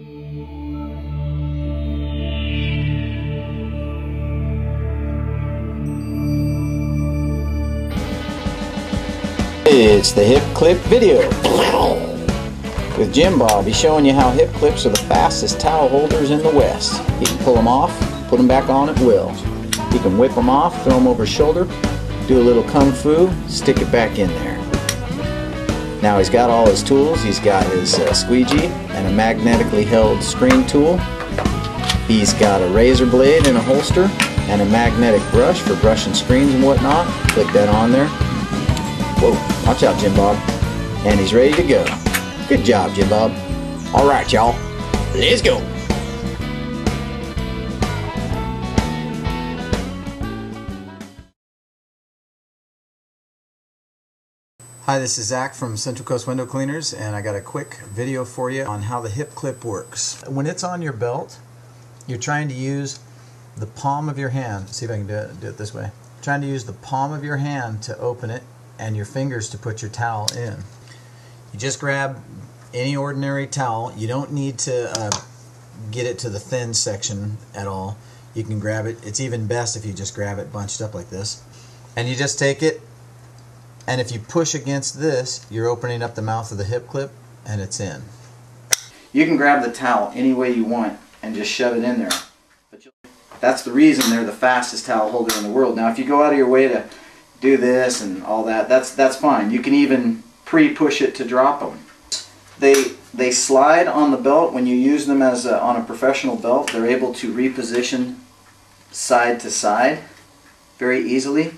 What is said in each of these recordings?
It's the hip clip video with Jim Bob. He's showing you how hip clips are the fastest towel holders in the West. He can pull them off, put them back on at will. He can whip them off, throw them over his shoulder, do a little kung fu, stick it back in there. Now he's got all his tools. He's got his uh, squeegee and a magnetically held screen tool. He's got a razor blade in a holster and a magnetic brush for brushing screens and whatnot. Click that on there. Whoa, watch out Jim Bob. And he's ready to go. Good job Jim Bob. Alright y'all, let's go. Hi, this is Zach from Central Coast Window Cleaners, and I got a quick video for you on how the hip clip works. When it's on your belt, you're trying to use the palm of your hand. See if I can do it, do it this way. Trying to use the palm of your hand to open it and your fingers to put your towel in. You just grab any ordinary towel. You don't need to uh, get it to the thin section at all. You can grab it. It's even best if you just grab it bunched up like this. And you just take it and if you push against this, you're opening up the mouth of the hip clip and it's in. You can grab the towel any way you want and just shove it in there. But that's the reason they're the fastest towel holder in the world. Now if you go out of your way to do this and all that, that's that's fine. You can even pre-push it to drop them. They they slide on the belt when you use them as a, on a professional belt. They're able to reposition side to side very easily.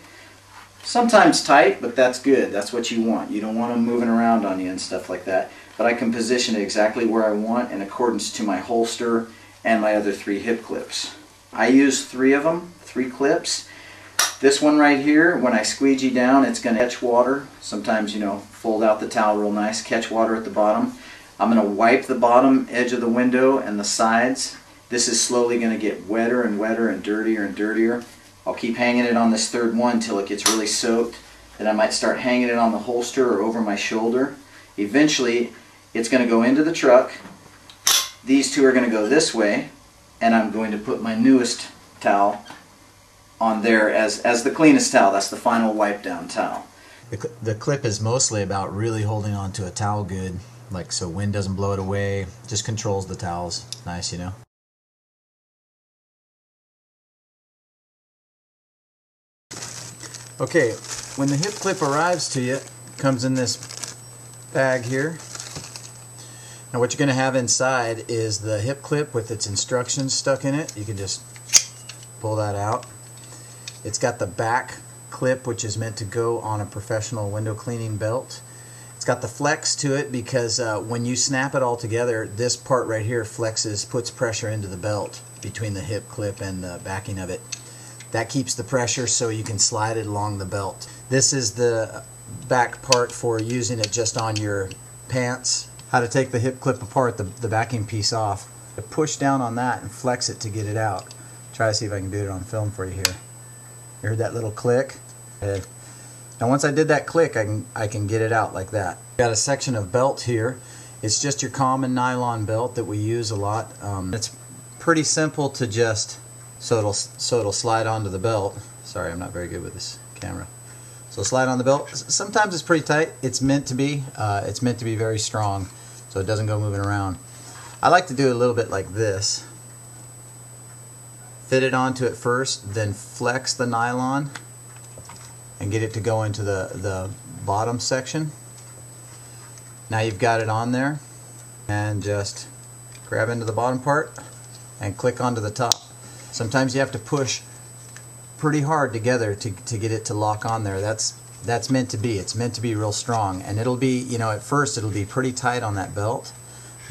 Sometimes tight, but that's good. That's what you want. You don't want them moving around on you and stuff like that. But I can position it exactly where I want in accordance to my holster and my other three hip clips. I use three of them, three clips. This one right here, when I squeegee down, it's going to catch water. Sometimes, you know, fold out the towel real nice, catch water at the bottom. I'm going to wipe the bottom edge of the window and the sides. This is slowly going to get wetter and wetter and dirtier and dirtier. I'll keep hanging it on this third one till it gets really soaked. Then I might start hanging it on the holster or over my shoulder. Eventually, it's going to go into the truck. These two are going to go this way, and I'm going to put my newest towel on there as, as the cleanest towel. That's the final wipe down towel. The, cl the clip is mostly about really holding on to a towel good, like so wind doesn't blow it away, just controls the towels. Nice, you know? Okay, when the hip clip arrives to you, comes in this bag here. Now what you're going to have inside is the hip clip with its instructions stuck in it. You can just pull that out. It's got the back clip which is meant to go on a professional window cleaning belt. It's got the flex to it because uh, when you snap it all together, this part right here flexes, puts pressure into the belt between the hip clip and the backing of it. That keeps the pressure so you can slide it along the belt. This is the back part for using it just on your pants. How to take the hip clip apart, the, the backing piece off. Push down on that and flex it to get it out. Try to see if I can do it on film for you here. You heard that little click? Now once I did that click, I can, I can get it out like that. Got a section of belt here. It's just your common nylon belt that we use a lot. Um, it's pretty simple to just so it'll so it'll slide onto the belt. Sorry, I'm not very good with this camera. So slide on the belt. Sometimes it's pretty tight. It's meant to be. Uh, it's meant to be very strong, so it doesn't go moving around. I like to do it a little bit like this. Fit it onto it first, then flex the nylon and get it to go into the, the bottom section. Now you've got it on there and just grab into the bottom part and click onto the top. Sometimes you have to push pretty hard together to, to get it to lock on there. That's that's meant to be. It's meant to be real strong. And it'll be, you know, at first it'll be pretty tight on that belt.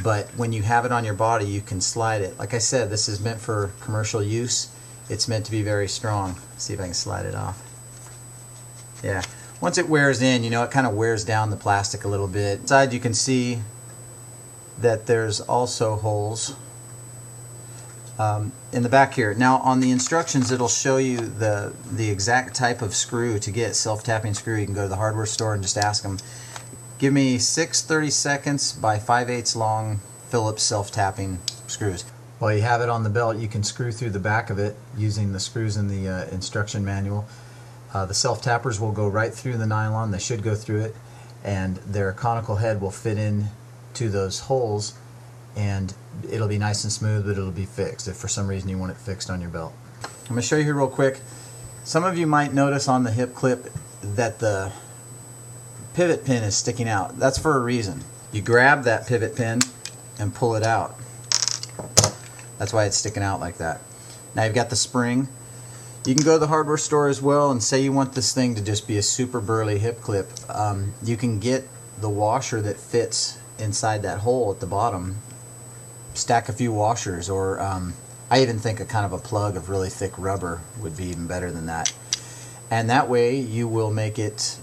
But when you have it on your body, you can slide it. Like I said, this is meant for commercial use. It's meant to be very strong. Let's see if I can slide it off. Yeah. Once it wears in, you know, it kind of wears down the plastic a little bit. Inside you can see that there's also holes um, in the back here. Now on the instructions it'll show you the the exact type of screw to get, self-tapping screw. You can go to the hardware store and just ask them, give me 6 30 seconds by 5 eighths long Phillips self-tapping screws. While you have it on the belt, you can screw through the back of it using the screws in the uh, instruction manual. Uh, the self-tappers will go right through the nylon, they should go through it, and their conical head will fit in to those holes and it'll be nice and smooth but it'll be fixed if for some reason you want it fixed on your belt. I'm going to show you here real quick. Some of you might notice on the hip clip that the pivot pin is sticking out. That's for a reason. You grab that pivot pin and pull it out. That's why it's sticking out like that. Now you've got the spring. You can go to the hardware store as well and say you want this thing to just be a super burly hip clip. Um, you can get the washer that fits inside that hole at the bottom. Stack a few washers or um, I even think a kind of a plug of really thick rubber would be even better than that. And that way you will make it,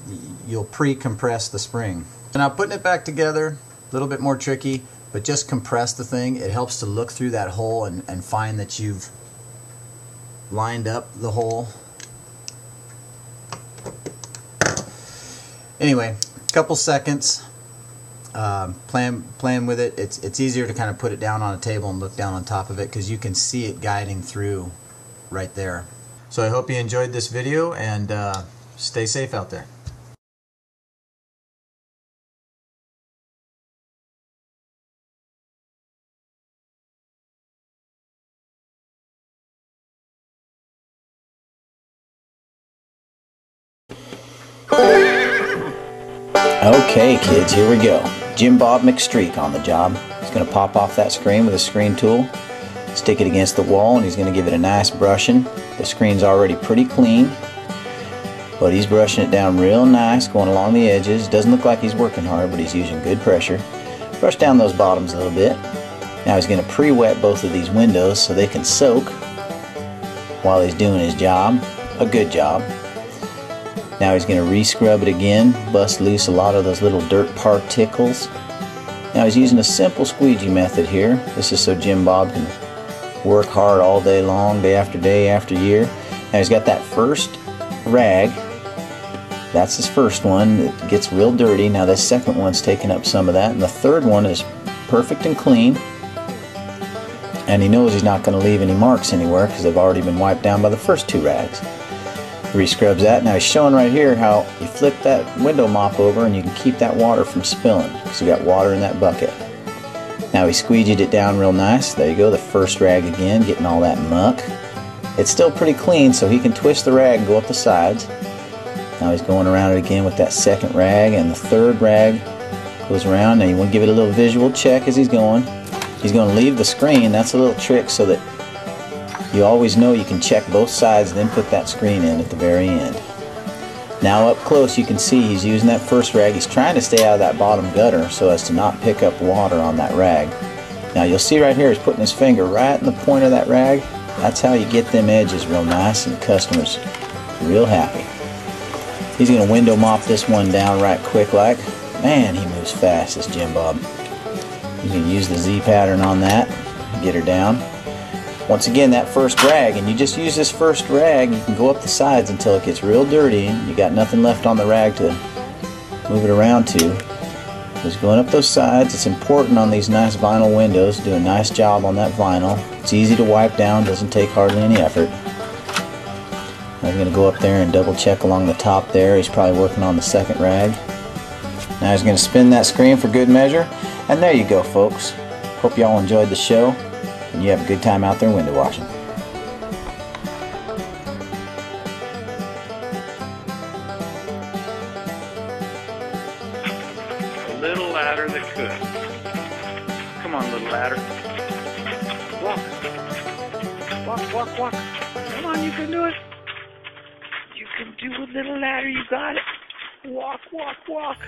you'll pre-compress the spring. So now putting it back together, a little bit more tricky but just compress the thing. It helps to look through that hole and, and find that you've lined up the hole. Anyway, a couple seconds. Uh, playing playing with it. It's it's easier to kind of put it down on a table and look down on top of it because you can see it guiding through right there. So I hope you enjoyed this video and uh, stay safe out there. Okay, kids, here we go. Jim Bob McStreak on the job. He's going to pop off that screen with a screen tool, stick it against the wall, and he's going to give it a nice brushing. The screen's already pretty clean, but he's brushing it down real nice, going along the edges. Doesn't look like he's working hard, but he's using good pressure. Brush down those bottoms a little bit. Now he's going to pre-wet both of these windows so they can soak while he's doing his job. A good job. Now he's going to re-scrub it again, bust loose a lot of those little dirt particles. Now he's using a simple squeegee method here. This is so Jim Bob can work hard all day long, day after day after year. Now he's got that first rag. That's his first one. It gets real dirty. Now this second one's taking up some of that. And the third one is perfect and clean. And he knows he's not going to leave any marks anywhere because they've already been wiped down by the first two rags re-scrubs that. Now he's showing right here how you flip that window mop over and you can keep that water from spilling because you got water in that bucket. Now he squeegeed it down real nice. There you go, the first rag again, getting all that muck. It's still pretty clean so he can twist the rag and go up the sides. Now he's going around it again with that second rag and the third rag goes around. Now you want to give it a little visual check as he's going. He's going to leave the screen. That's a little trick so that you always know you can check both sides and then put that screen in at the very end. Now up close you can see he's using that first rag. He's trying to stay out of that bottom gutter so as to not pick up water on that rag. Now you'll see right here he's putting his finger right in the point of that rag. That's how you get them edges real nice and customer's real happy. He's going to window mop this one down right quick like. Man, he moves fast, this Jim Bob. Going to use the Z pattern on that, get her down. Once again, that first rag, and you just use this first rag, you can go up the sides until it gets real dirty. You got nothing left on the rag to move it around to. Just going up those sides. It's important on these nice vinyl windows. Do a nice job on that vinyl. It's easy to wipe down, doesn't take hardly any effort. I'm going to go up there and double check along the top there. He's probably working on the second rag. Now he's going to spin that screen for good measure. And there you go, folks. Hope y'all enjoyed the show and you have a good time out there window washing. A little ladder that could. Come on, little ladder. Walk. Walk, walk, walk. Come on, you can do it. You can do a little ladder. You got it. Walk, walk, walk.